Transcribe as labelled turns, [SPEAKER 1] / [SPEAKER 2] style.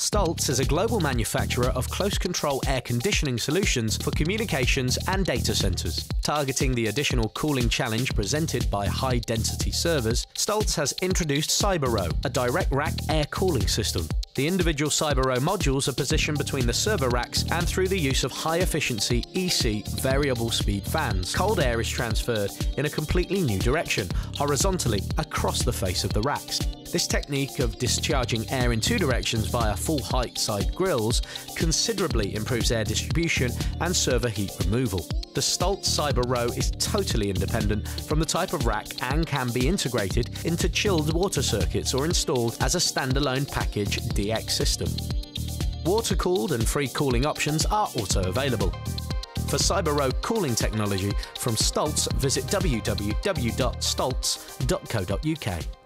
[SPEAKER 1] Stulz is a global manufacturer of close control air conditioning solutions for communications and data centers. Targeting the additional cooling challenge presented by high density servers, Stulz has introduced CyberRow, a direct rack air cooling system. The individual CyberRow modules are positioned between the server racks and through the use of high efficiency EC variable speed fans. Cold air is transferred in a completely new direction, horizontally across the face of the racks. This technique of discharging air in two directions via full height side grills considerably improves air distribution and server heat removal. The Stulz CyberRow is totally independent from the type of rack and can be integrated into chilled water circuits or installed as a standalone package DX system. Water cooled and free cooling options are also available. For CyberRow cooling technology from Stulz, visit www.stulz.co.uk.